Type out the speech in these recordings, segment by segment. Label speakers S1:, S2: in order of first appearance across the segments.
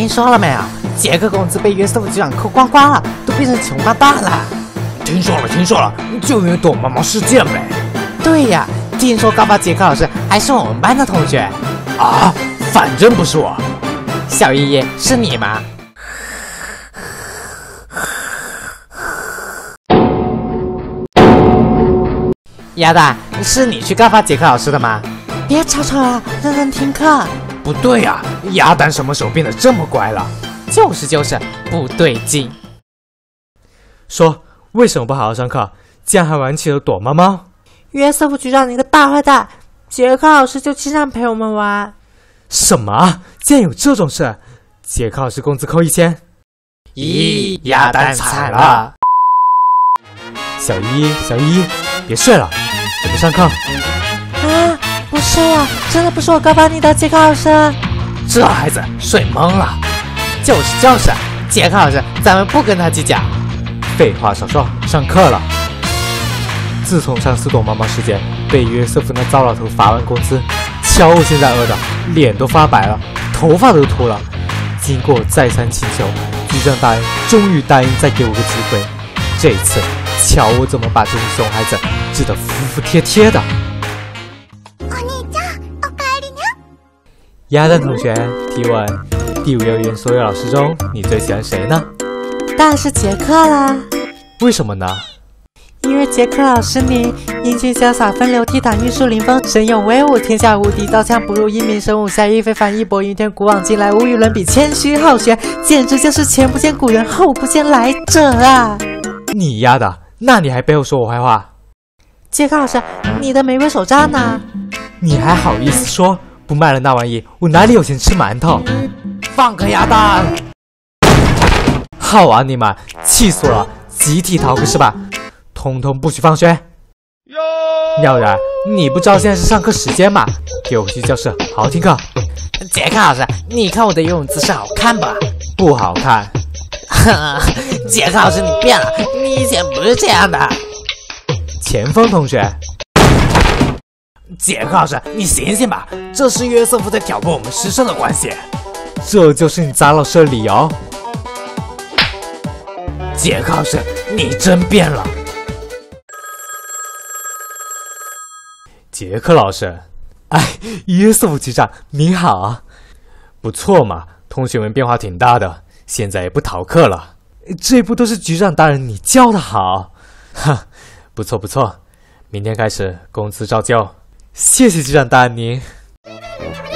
S1: 听说了没有？杰克工资被约瑟夫局长扣光光了，都变成穷光蛋了。
S2: 听说了，听说了，就因为躲猫猫事件呗。
S1: 对呀，听说高发杰克老师还是我们班的同学。
S2: 啊，反正不是我。
S1: 小依依，是你吗？鸭蛋，是你去告发杰克老师的吗？别吵吵了，认真听课。
S2: 不对呀，鸭蛋什么时候变得这么乖了？
S1: 就是就是，不对劲。
S3: 说为什么不好好上课，竟然还玩起了躲猫猫？
S4: 约瑟夫局长，你个大坏蛋！杰克老师就经常陪我们玩。
S3: 什么？竟然有这种事？杰克老师工资扣一千？
S2: 咦，鸭蛋惨了！
S3: 小一，小一，别睡了，准备上课。
S4: 啊，不是我，真的不是我告发你的，杰克老师。
S2: 这孩子睡懵了。
S1: 就是就是，杰克老师，咱们不跟他计较。
S3: 废话少说，上课了。自从上次躲猫猫事件被约瑟夫那糟老头罚完工资，乔现在饿的脸都发白了，头发都秃了。经过再三请求，局长大人终于答应再给我个机会。这一次，瞧我怎么把这群熊孩子治得服服帖帖的。鸭蛋同学提问。第五幼儿园所有老师中，你最喜欢谁呢？
S4: 当然是杰克啦！
S3: 为什么呢？
S4: 因为杰克老师你英俊潇洒、风流倜傥、玉树临风、神勇威武、天下无敌、刀枪不入、英明神武、侠义非凡、义薄云天、古往今来无与伦比、谦虚好学，简直就是前不见古人后不见来者啊！
S3: 你丫的，那你还背后说我坏话？
S4: 杰克老师，你的玫瑰手杖呢？
S3: 你还好意思说？不卖了那玩意，我哪里有钱吃馒头？
S2: 放个鸭蛋！
S3: 好啊，你们气死我了！集体逃课是吧？通通不许放学！妙然，你不知道现在是上课时间吗？给我去教室好好听课。
S1: 杰克老师，你看我的游泳姿势好看吧？
S3: 不好看。
S1: 杰克老师，你变了，你以前不是这样的。
S3: 前锋同学。
S2: 杰克老师，你醒醒吧！这是约瑟夫在挑拨我们师生的关系。
S3: 这就是你砸老师的理由。
S2: 杰克老师，你真变了。
S3: 杰克老师，哎，约瑟夫局长，你好。不错嘛，同学们变化挺大的，现在也不逃课了。这不都是局长大人你教的好？哈，不错不错，明天开始工资照旧。谢谢局长大人您，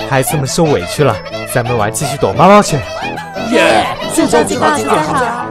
S3: 孩子们受委屈了，咱们玩继续躲猫猫去。
S2: 耶！最最最好最好。